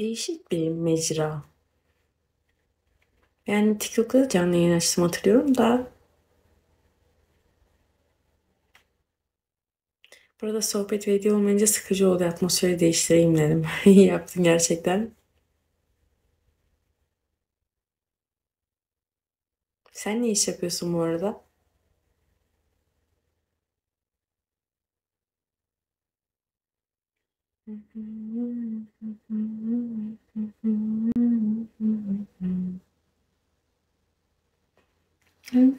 Değişik bir mecra. Yani TikTok'ta da canlı yayın açtım hatırlıyorum da. Burada sohbet ve video olmayınca sıkıcı oldu. Atmosferi değiştireyim dedim. İyi yaptın gerçekten. Sen ne iş yapıyorsun bu arada?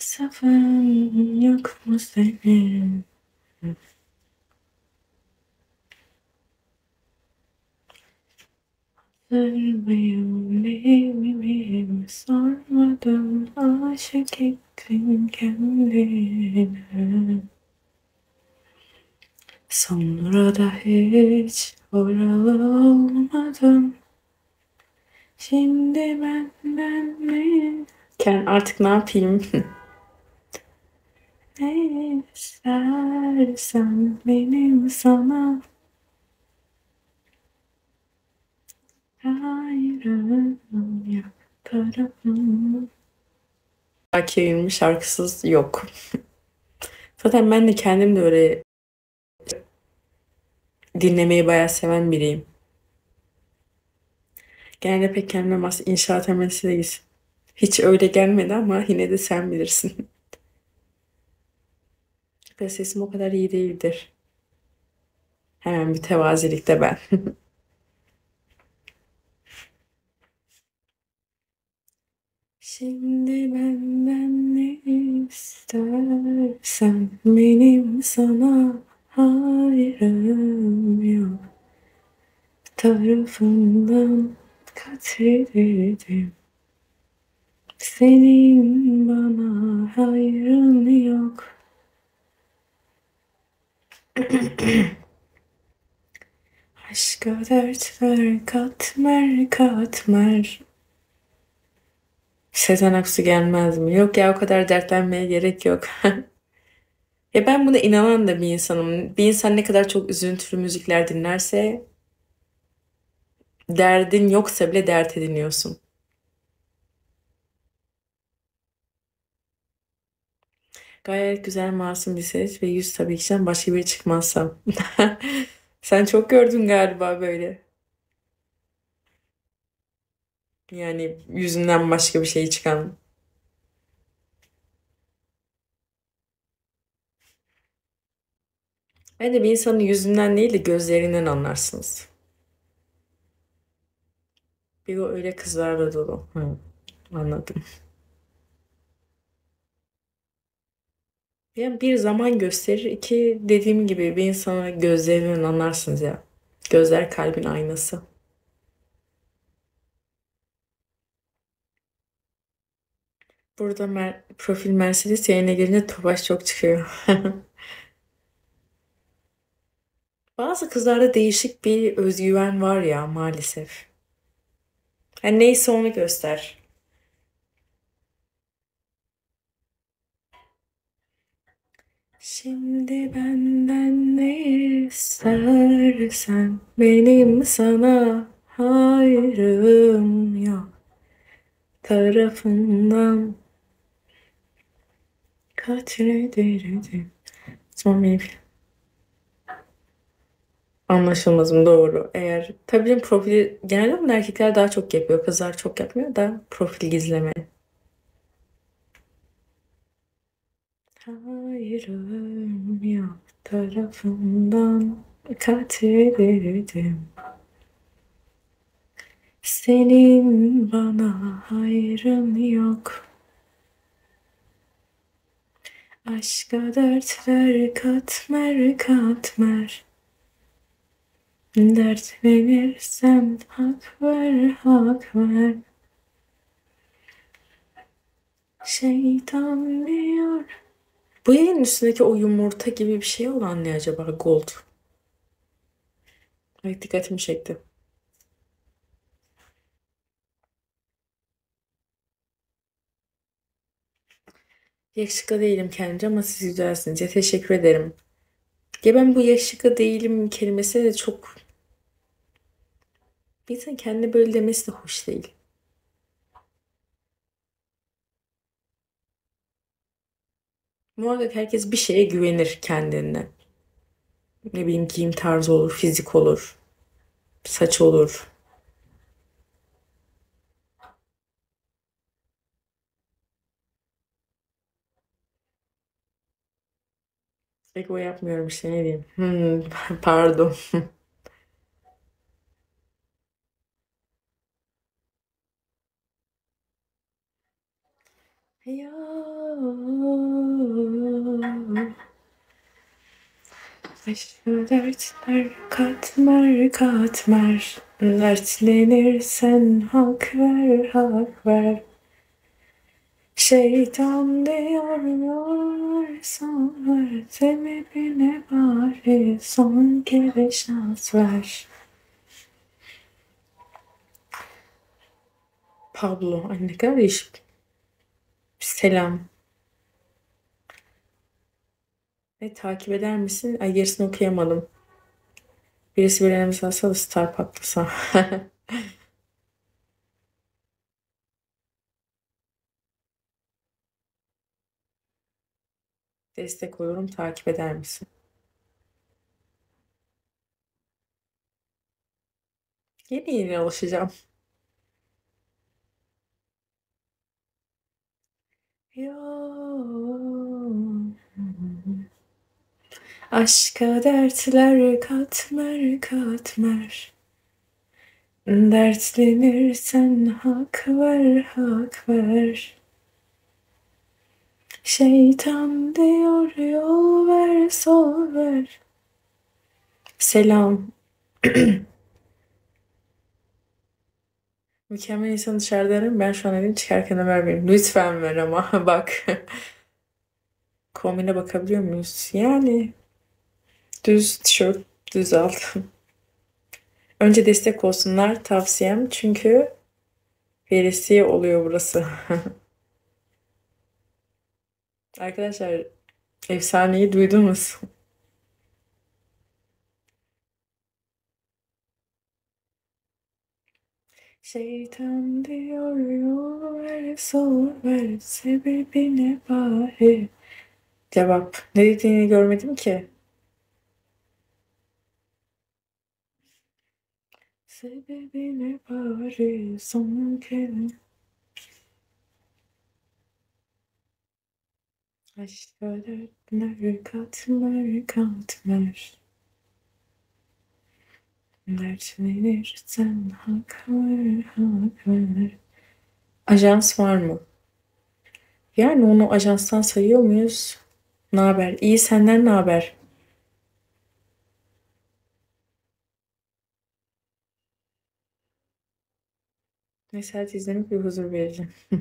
Sefen yok mu senin? Sarmayım evimi sormadım aşık ettin kendine Sonra da hiç oralı olmadım Şimdi benden mi? Ken artık ne yapayım? ne istersen benim sana yok tarafım. Şarkı şarkısız yok. Zaten ben de kendim de öyle dinlemeyi bayağı seven biriyim. Genelde pek bas inşaat mühendisiyiz. Hiç öyle gelmedi ama yine de sen bilirsin. Ve sesim o kadar iyi değildir. Hemen bir tevazilikte ben. Şimdi benden ne istersen benim sana hayrım yok. Tarafından kaçırdım. Senin bana hayrın yok. Aşka dertler katmer katmer Sezen Aksu gelmez mi? Yok ya o kadar dertlenmeye gerek yok. Ya ben buna inanan da bir insanım. Bir insan ne kadar çok üzüntülü müzikler dinlerse derdin yoksa bile dert ediniyorsun. Gayet güzel masum bir ses ve yüz tabii ki başka biri çıkmazsam. Sen çok gördün galiba böyle. Yani yüzünden başka bir şey çıkan. Bence bir insanın yüzünden değil de gözlerinden anlarsınız. Bir o öyle kızlarla dolu. Hı, anladım. Yani bir zaman gösterir. iki dediğim gibi bir insana gözlerinden anlarsınız ya. Gözler kalbin aynası. Burada mer profil Mercedes yayına gelince Tofaş çok çıkıyor. Bazı kızlarda değişik bir özgüven var ya maalesef. Yani neyse onu göster. Şimdi benden ne istersen benim sana hayrım yok tarafından katlederdim. Tamam benim Anlaşılmazım doğru. Eğer tabii profili genelde bunu erkekler daha çok yapıyor. Kızlar çok yapmıyor da profil gizleme. Hayrım yok tarafından katlederdim. Senin bana hayrın yok. Aşka dertler katmer katmer. Dert verirsen hak ver hak ver. Şeytan diyor. Bu yayın üstündeki o yumurta gibi bir şey olan ne acaba? Gold. Evet dikkatimi çekti. Yakışıklı değilim kendimce ama siz güzelsiniz. Ya teşekkür ederim. Ya ben bu yakışıklı değilim kelimesi de çok Bir insan kendine böyle demesi de hoş değil. Muhakkak herkes bir şeye güvenir kendinden. Ne bileyim giyim tarzı olur, fizik olur, saç olur. Ego yapmıyorum işte ne diyeyim. Hmm, pardon. Ya. Başına dertler katmer katmer Dertlenirsen hak ver hak ver Şeytan diyor yar ver Sebebine bari son kere şans ver Pablo, ay ne kadar değişik. Selam. Ve takip eder misin? Ay gerisini okuyamadım. Birisi bir elimize alsa da star patlasa. Destek olurum. Takip eder misin? Yeni yeni alışacağım. Aşka dertler katmer katmer Dertlenirsen hak ver hak ver Şeytan diyor yol ver sol ver Selam Mükemmel insan dışarıda ararım. Ben şu an evden çıkarken haber verin. Lütfen ver ama bak. Kombine bakabiliyor muyuz? Yani düz tişört, düz alt. Önce destek olsunlar tavsiyem. Çünkü veresiye oluyor burası. Arkadaşlar efsaneyi duydunuz. Şeytan diyor yol sol ver sebebine bari. Cevap. Ne dediğini görmedim ki. Sebebine bari son kere. Aşka dertler katmer katmer. Dertlenirsen hak ver, hak ver. Ajans var mı? Yani onu ajanstan sayıyor muyuz? Ne haber? İyi senden ne haber? Nesahat izlemek bir huzur verici.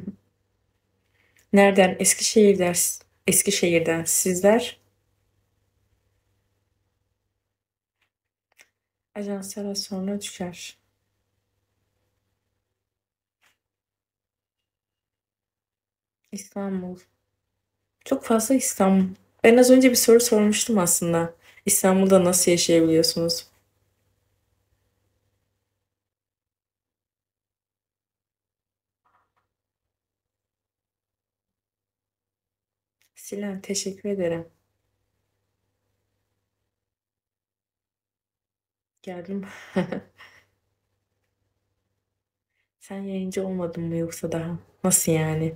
Nereden? Eskişehir'den. Eskişehir'den. Sizler? Ajanslara sonra düşer. İstanbul. Çok fazla İstanbul. Ben az önce bir soru sormuştum aslında. İstanbul'da nasıl yaşayabiliyorsunuz? Silen teşekkür ederim. Geldim. Sen yayıncı olmadın mı yoksa daha? Nasıl yani?